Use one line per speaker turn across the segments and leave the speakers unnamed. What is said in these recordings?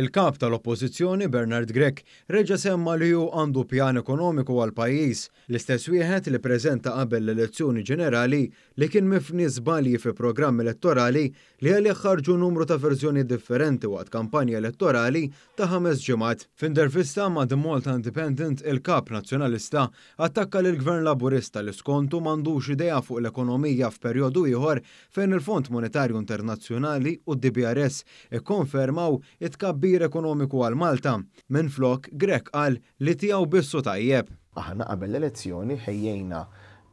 Il-Kap tal-Oppożizzjoni Bernard Grech reġa' semma li hu għandu pjan ekonomiku għall-pajjiż, l-istess wieħed li preżenta qabel l-elezzjoni ġenerali li kien mifni żbalji fi programm elettorali li għalih ħarġu numru ta' verżjonijiet differenti waqt kampanja elettorali ta' ħames ġimgħat. F'intervista ma' The Malta Independent, il-Kap Nazzjonalista attakka lill-Gvern Laburista li skontu m'għandux idea fuq l-ekonomija f'perjodu ieħor fejn il-Fond Monetarju Internazzjonali u d-DBRS ikkonfermaw it-tkabbir ekonomiku għal Malta. Minflok, Grech qal li tiegħu biss hu tajjeb.
Aħna qabel l-elezzjoni ħejjejna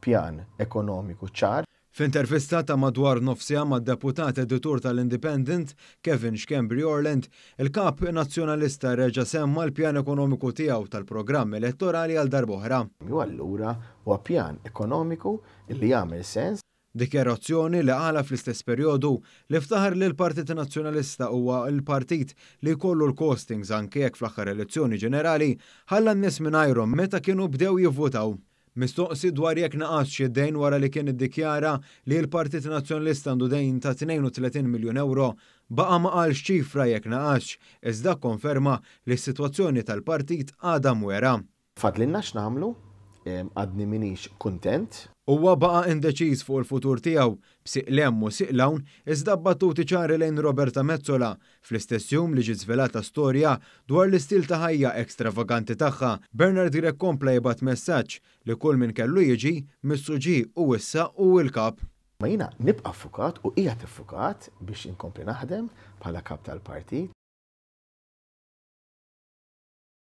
pjan ekonomiku ċar.
F'intervista ta' madwar nofs siegħa mad-Deputat Editur tal-Independent, Kevin Schembri Orland, il-Kap Nazzjonalista reġa' semma l-pjan ekonomiku tiegħu tal-programm elettorali għal darb'oħra.
U allura huwa pjan ekonomiku li jagħmel sens.
Dikjarazzjoni li qalha fl-istess perjodu li ftaħar li l-Partit Nazzjonalista huwa l-partit li jkollu l-costings anke jekk fl-aħħar elezzjoni ġenerali ħalla n-nies mingħajrhom meta kienu bdew jivvutaw. Mistoqsi dwar jekk naqasx xi dejn wara li kien iddikjara li l-Partit Nazzjonlista għandu dejn ta' 32 miljun ewro, baqa' ma qalx ċifra jekk naqasx, iżda kkonferma li s-sitwazzjoni tal-partit għadha mwegħra.
Fadlilna x'nagħmlu, għadni m'iniex kuntent.
Huwa baqa' indeċiż fuq il-futur tiegħu, b'sieq 'l hemm u sieq 'l hawn, iżda b'battuti ċari lejn Roberta Metsola, Fl-istess jum li ġiet żvelata storja dwar l-istil ta' ħajja ekstravaganti tagħha, Bernard Grech kompla jibgħat messaġġ li kull min kellu jiġi, missu ġie u issa hu l-Kap.
Ma jiena nibqa' ffukat u qiegħed iffukat biex inkompli naħdem bħala Kap tal-Partit.